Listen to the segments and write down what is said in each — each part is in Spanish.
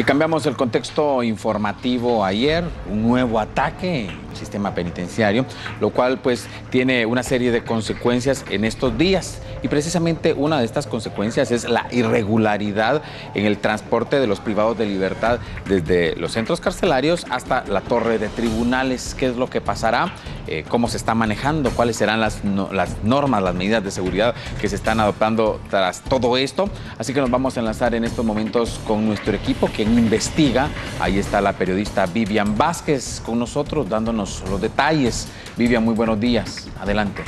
Y cambiamos el contexto informativo ayer, un nuevo ataque sistema penitenciario, lo cual pues tiene una serie de consecuencias en estos días. Y precisamente una de estas consecuencias es la irregularidad en el transporte de los privados de libertad desde los centros carcelarios hasta la torre de tribunales. ¿Qué es lo que pasará? Eh, ¿Cómo se está manejando? ¿Cuáles serán las, las normas, las medidas de seguridad que se están adoptando tras todo esto? Así que nos vamos a enlazar en estos momentos con nuestro equipo que investiga. Ahí está la periodista Vivian Vázquez con nosotros dándonos los detalles. Vivian, muy buenos días. Adelante.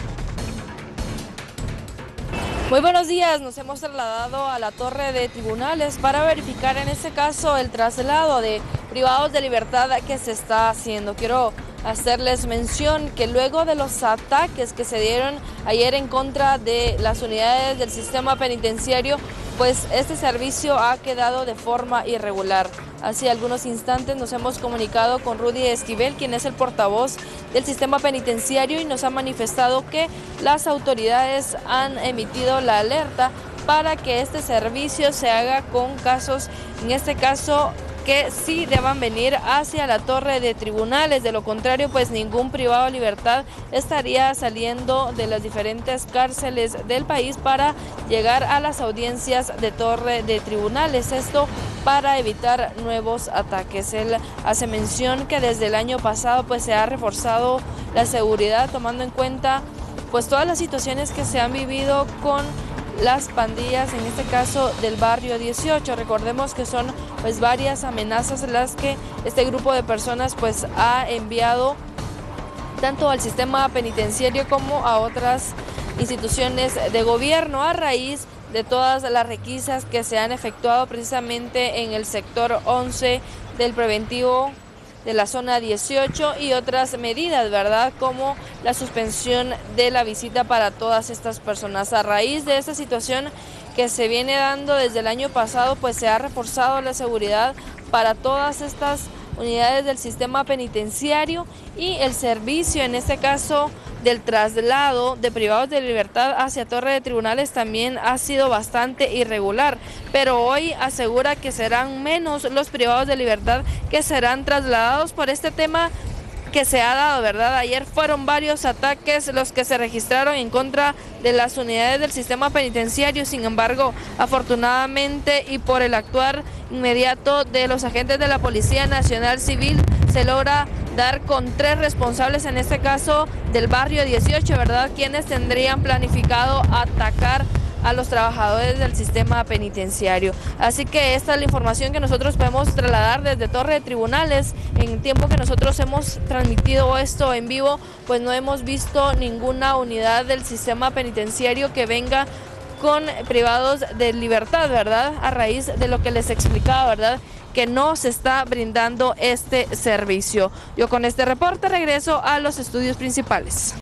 Muy buenos días, nos hemos trasladado a la torre de tribunales para verificar en este caso el traslado de privados de libertad que se está haciendo. Quiero hacerles mención que luego de los ataques que se dieron ayer en contra de las unidades del sistema penitenciario, pues este servicio ha quedado de forma irregular. Hace algunos instantes nos hemos comunicado con Rudy Esquivel, quien es el portavoz del sistema penitenciario y nos ha manifestado que las autoridades han emitido la alerta para que este servicio se haga con casos, en este caso que sí deban venir hacia la torre de tribunales, de lo contrario pues ningún privado de libertad estaría saliendo de las diferentes cárceles del país para llegar a las audiencias de torre de tribunales, esto para evitar nuevos ataques. Él hace mención que desde el año pasado pues se ha reforzado la seguridad tomando en cuenta pues todas las situaciones que se han vivido con las pandillas, en este caso del barrio 18. Recordemos que son pues varias amenazas las que este grupo de personas pues ha enviado tanto al sistema penitenciario como a otras instituciones de gobierno a raíz de todas las requisas que se han efectuado precisamente en el sector 11 del preventivo de la zona 18 y otras medidas, ¿verdad? Como la suspensión de la visita para todas estas personas. A raíz de esta situación que se viene dando desde el año pasado, pues se ha reforzado la seguridad para todas estas unidades del sistema penitenciario y el servicio, en este caso del traslado de privados de libertad hacia Torre de Tribunales también ha sido bastante irregular, pero hoy asegura que serán menos los privados de libertad que serán trasladados por este tema que se ha dado, ¿verdad? Ayer fueron varios ataques los que se registraron en contra de las unidades del sistema penitenciario, sin embargo, afortunadamente y por el actuar inmediato de los agentes de la Policía Nacional Civil, se logra dar con tres responsables, en este caso del barrio 18, ¿verdad? Quienes tendrían planificado atacar a los trabajadores del sistema penitenciario. Así que esta es la información que nosotros podemos trasladar desde Torre de Tribunales. En tiempo que nosotros hemos transmitido esto en vivo, pues no hemos visto ninguna unidad del sistema penitenciario que venga con privados de libertad, ¿verdad? A raíz de lo que les explicaba, ¿verdad? que no se está brindando este servicio. Yo con este reporte regreso a los estudios principales.